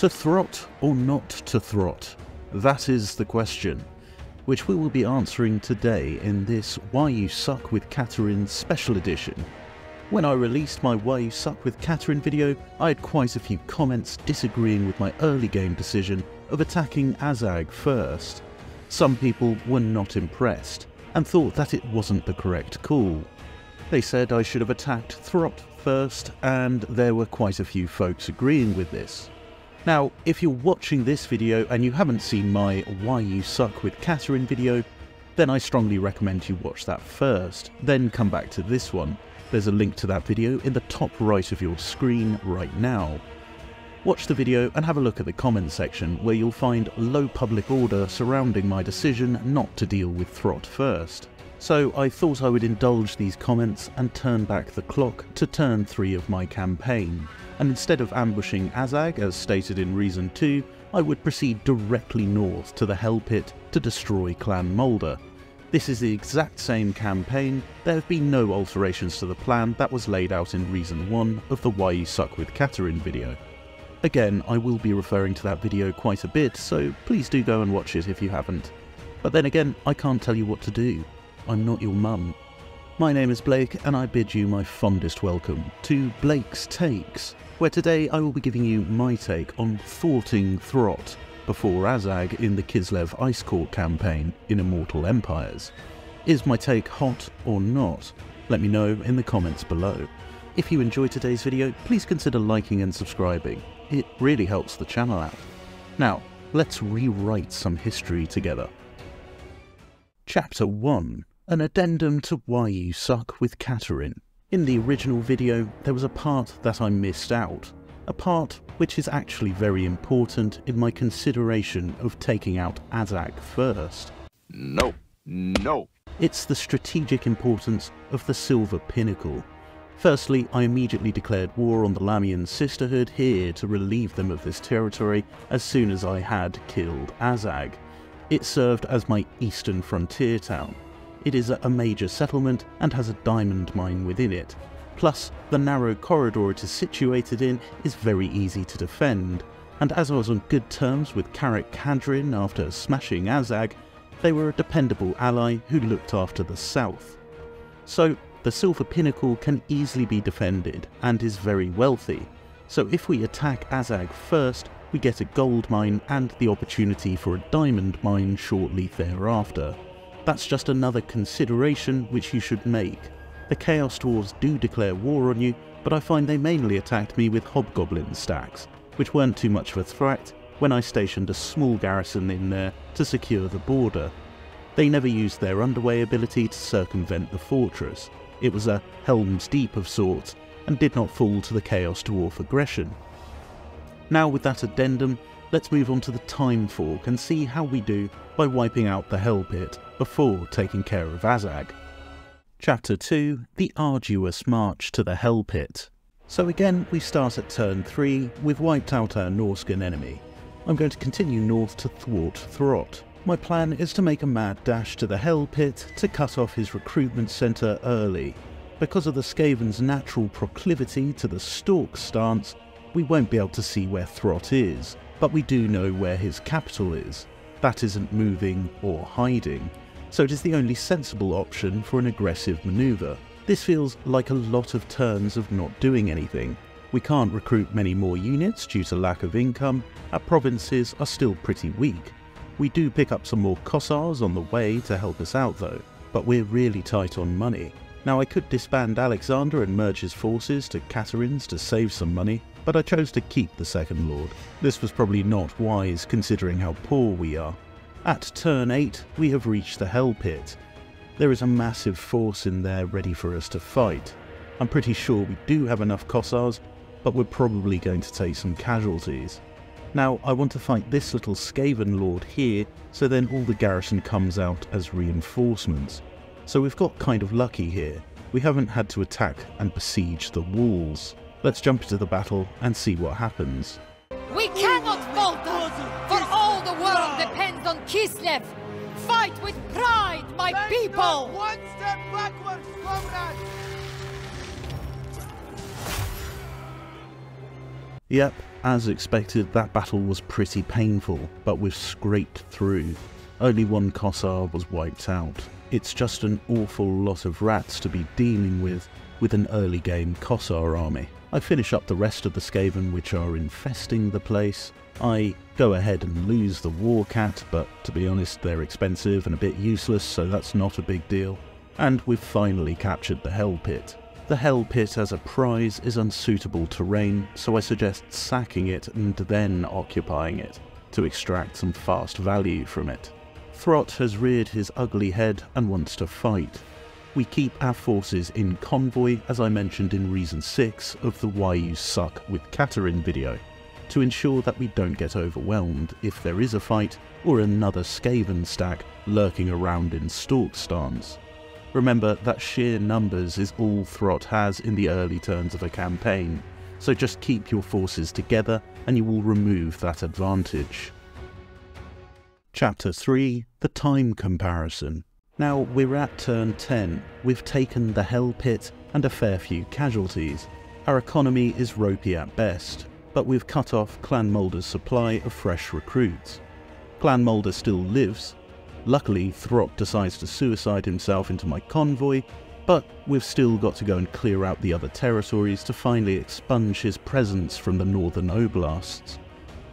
To throt or not to throt? That is the question, which we will be answering today in this Why You Suck with Katarin special edition. When I released my Why You Suck with Katarin video, I had quite a few comments disagreeing with my early game decision of attacking Azag first. Some people were not impressed and thought that it wasn't the correct call. They said I should have attacked Throt first, and there were quite a few folks agreeing with this. Now, if you're watching this video and you haven't seen my Why You Suck with Katarin video, then I strongly recommend you watch that first, then come back to this one. There's a link to that video in the top right of your screen right now. Watch the video and have a look at the comment section where you'll find low public order surrounding my decision not to deal with Throt first. So I thought I would indulge these comments and turn back the clock to turn 3 of my campaign, and instead of ambushing Azag as stated in Reason 2, I would proceed directly north to the Hell Pit to destroy Clan Moulder. This is the exact same campaign, there have been no alterations to the plan that was laid out in Reason 1 of the Why You Suck with Katarin video. Again, I will be referring to that video quite a bit, so please do go and watch it if you haven't. But then again, I can't tell you what to do. I'm not your mum. My name is Blake, and I bid you my fondest welcome to Blake's Takes, where today I will be giving you my take on thwarting Throt before Azag in the Kislev Ice Court campaign in Immortal Empires. Is my take hot or not? Let me know in the comments below. If you enjoyed today's video, please consider liking and subscribing. It really helps the channel out. Now, let's rewrite some history together. Chapter 1 An addendum to Why You Suck with Katarin. In the original video, there was a part that I missed out. A part which is actually very important in my consideration of taking out Azag first. No. No. It's the strategic importance of the Silver Pinnacle. Firstly, I immediately declared war on the Lahmian Sisterhood here to relieve them of this territory as soon as I had killed Azag. It served as my eastern frontier town. It is a major settlement and has a diamond mine within it. Plus, the narrow corridor it is situated in is very easy to defend, and as I was on good terms with Karak Kadrin after smashing Azag, they were a dependable ally who looked after the south. So, the Silver Pinnacle can easily be defended and is very wealthy, so if we attack Azag first, we get a gold mine and the opportunity for a diamond mine shortly thereafter. That's just another consideration which you should make. The Chaos Dwarves do declare war on you, but I find they mainly attacked me with Hobgoblin stacks, which weren't too much of a threat when I stationed a small garrison in there to secure the border. They never used their underway ability to circumvent the fortress. It was a Helm's Deep of sorts, and did not fall to the Chaos Dwarf aggression. Now with that addendum, let's move on to the Time Fork and see how we do by wiping out the Hell Pit before taking care of Azag. Chapter 2 The Arduous March to the Hell Pit. So again, we start at turn 3, we've wiped out our Norscan enemy. I'm going to continue north to thwart Throt. My plan is to make a mad dash to the Hell Pit to cut off his recruitment centre early. Because of the Skaven's natural proclivity to the Stalk stance, we won't be able to see where Throt is, but we do know where his capital is. That isn't moving or hiding, so it is the only sensible option for an aggressive manoeuvre. This feels like a lot of turns of not doing anything. We can't recruit many more units due to lack of income, our provinces are still pretty weak. We do pick up some more Kossars on the way to help us out though, but we're really tight on money. Now I could disband Alexander and merge his forces to Katarin's to save some money, but I chose to keep the Second Lord. This was probably not wise considering how poor we are. At turn 8, we have reached the Hell Pit. There is a massive force in there ready for us to fight. I'm pretty sure we do have enough Kossars, but we're probably going to take some casualties. Now, I want to fight this little Skaven Lord here, so then all the garrison comes out as reinforcements. So we've got kind of lucky here. We haven't had to attack and besiege the walls. Let's jump into the battle and see what happens. We cannot falter, for all the world depends on Kislev. Fight with pride, my people! One step backwards, comrades! Yep, as expected, that battle was pretty painful, but we've scraped through. Only one Kossar was wiped out. It's just an awful lot of rats to be dealing with, with an early game Kossar army. I finish up the rest of the Skaven which are infesting the place. I go ahead and lose the War Cat, but to be honest they're expensive and a bit useless so that's not a big deal. And we've finally captured the Hell Pit. The Hell Pit as a prize is unsuitable terrain, so I suggest sacking it and then occupying it, to extract some fast value from it. Throt has reared his ugly head and wants to fight. We keep our forces in convoy as I mentioned in reason 6 of the Why You Suck with Katarin video, to ensure that we don't get overwhelmed if there is a fight or another Skaven stack lurking around in Stalk stance. Remember that sheer numbers is all Throt has in the early turns of a campaign, so just keep your forces together and you will remove that advantage. Chapter 3 The Time Comparison. Now we're at turn 10. We've taken the Hell Pit and a fair few casualties. Our economy is ropey at best, but we've cut off Clan Moulder's supply of fresh recruits. Clan Mulder still lives. Luckily, Throt decides to suicide himself into my convoy, but we've still got to go and clear out the other territories to finally expunge his presence from the northern oblasts.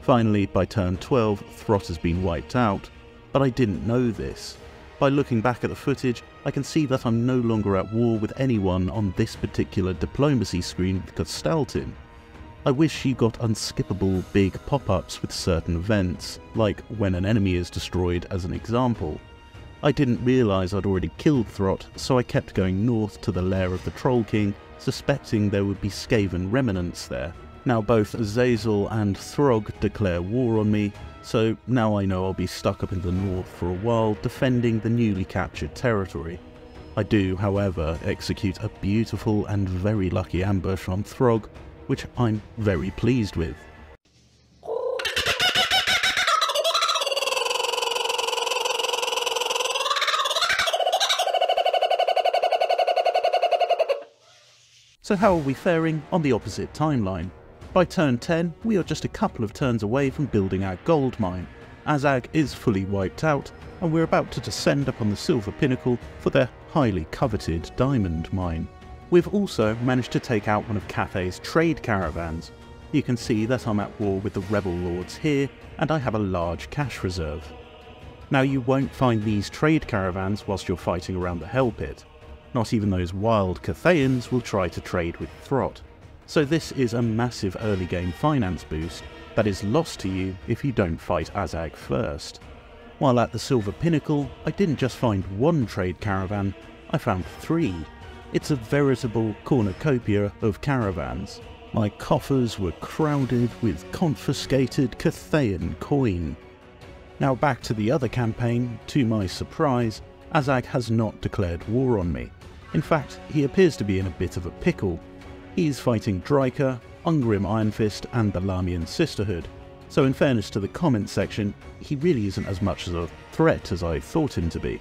Finally, by turn 12, Throt has been wiped out, but I didn't know this. By looking back at the footage, I can see that I'm no longer at war with anyone on this particular diplomacy screen with Kostaltin. I wish you got unskippable big pop-ups with certain events, like when an enemy is destroyed as an example. I didn't realise I'd already killed Throt, so I kept going north to the lair of the Troll King, suspecting there would be Skaven remnants there. Now both Zazel and Throg declare war on me, so now I know I'll be stuck up in the north for a while defending the newly captured territory. I do, however, execute a beautiful and very lucky ambush on Throg, which I'm very pleased with. So how are we faring on the opposite timeline? By turn 10, we are just a couple of turns away from building our gold mine. Azag is fully wiped out, and we're about to descend upon the Silver Pinnacle for their highly coveted diamond mine. We've also managed to take out one of Cathay's trade caravans. You can see that I'm at war with the rebel lords here, and I have a large cash reserve. Now you won't find these trade caravans whilst you're fighting around the Hell Pit. Not even those wild Cathayans will try to trade with Throt. So this is a massive early game finance boost that is lost to you if you don't fight Azag first. While at the Silver Pinnacle, I didn't just find one trade caravan, I found three. It's a veritable cornucopia of caravans. My coffers were crowded with confiscated Cathayan coin. Now back to the other campaign, to my surprise, Azag has not declared war on me. In fact, he appears to be in a bit of a pickle, He's fighting Drycha, Ungrim Ironfist and the Lahmian Sisterhood, so in fairness to the comments section, he really isn't as much of a threat as I thought him to be.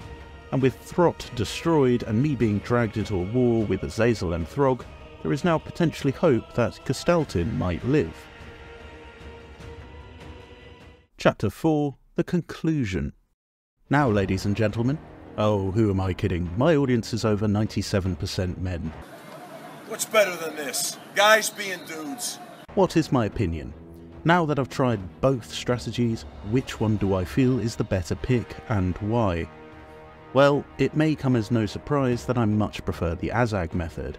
And with Throt destroyed and me being dragged into a war with Azazel and Throg, there is now potentially hope that Kostaltin might live. Chapter 4 The Conclusion. Now, ladies and gentlemen, oh, who am I kidding? My audience is over 97% men. What's better than this? Guys being dudes. What is my opinion? Now that I've tried both strategies, which one do I feel is the better pick and why? Well, it may come as no surprise that I much prefer the Azag method.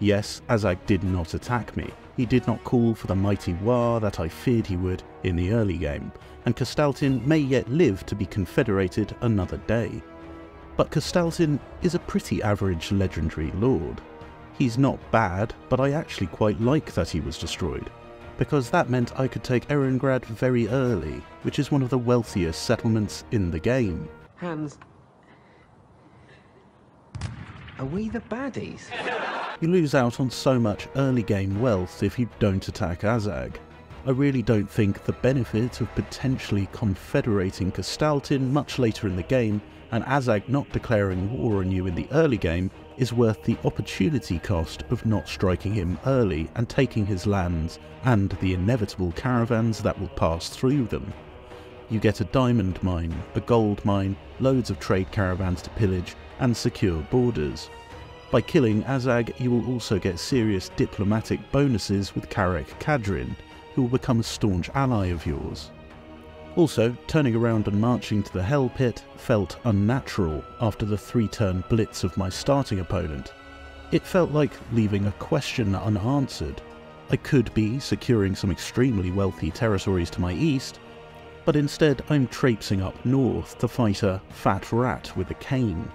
Yes, Azag did not attack me. He did not call for the mighty War that I feared he would in the early game, and Kostaltin may yet live to be confederated another day. But Kostaltin is a pretty average legendary lord. He's not bad, but I actually quite like that he was destroyed, because that meant I could take Erengrad very early, which is one of the wealthiest settlements in the game. Hans, are we the baddies? You lose out on so much early game wealth if you don't attack Azag. I really don't think the benefit of potentially confederating Kostaltin much later in the game and Azag not declaring war on you in the early game is worth the opportunity cost of not striking him early and taking his lands and the inevitable caravans that will pass through them. You get a diamond mine, a gold mine, loads of trade caravans to pillage, and secure borders. By killing Azag, you will also get serious diplomatic bonuses with Karak Kadrin, who will become a staunch ally of yours. Also, turning around and marching to the Hell Pit felt unnatural after the three turn blitz of my starting opponent. It felt like leaving a question unanswered. I could be securing some extremely wealthy territories to my east, but instead I'm traipsing up north to fight a fat rat with a cane.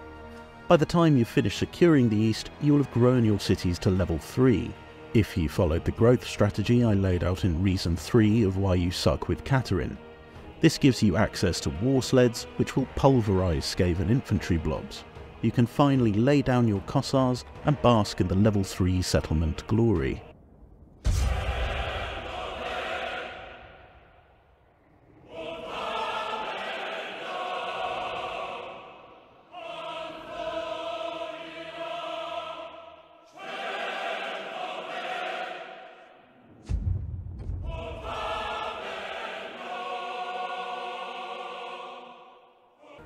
By the time you finish securing the east, you will have grown your cities to level 3, if you followed the growth strategy I laid out in Reason 3 of why you suck with Katarin. This gives you access to war sleds, which will pulverise Skaven infantry blobs. You can finally lay down your Kossars and bask in the level 3 settlement glory.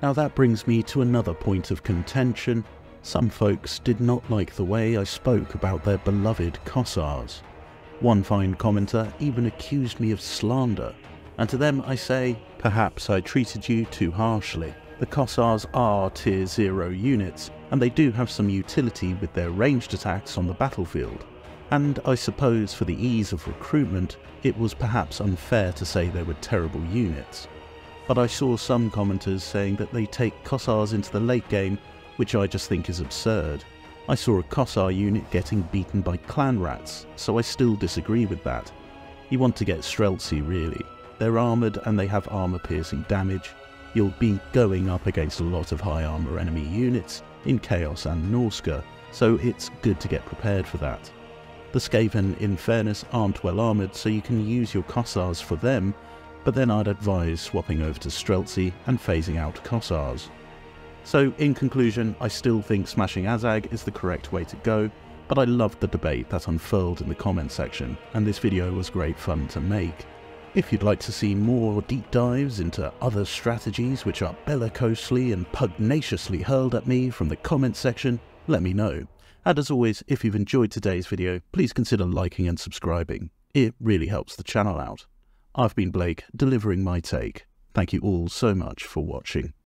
Now that brings me to another point of contention. Some folks did not like the way I spoke about their beloved Kossars. One fine commenter even accused me of slander, and to them I say, perhaps I treated you too harshly. The Kossars are tier 0 units, and they do have some utility with their ranged attacks on the battlefield. And I suppose for the ease of recruitment, it was perhaps unfair to say they were terrible units but I saw some commenters saying that they take Kossars into the late game, which I just think is absurd. I saw a Kossar unit getting beaten by clan rats, so I still disagree with that. You want to get Streltsy really. They're armoured and they have armour piercing damage. You'll be going up against a lot of high armour enemy units in Chaos and Norsca, so it's good to get prepared for that. The Skaven, in fairness, aren't well armoured, so you can use your Kossars for them, but then I'd advise swapping over to Streltsy and phasing out Kossars. So in conclusion, I still think smashing Azag is the correct way to go, but I loved the debate that unfurled in the comment section, and this video was great fun to make. If you'd like to see more deep dives into other strategies which are bellicosely and pugnaciously hurled at me from the comment section, let me know. And as always, if you've enjoyed today's video, please consider liking and subscribing. It really helps the channel out. I've been Blake, delivering my take. Thank you all so much for watching.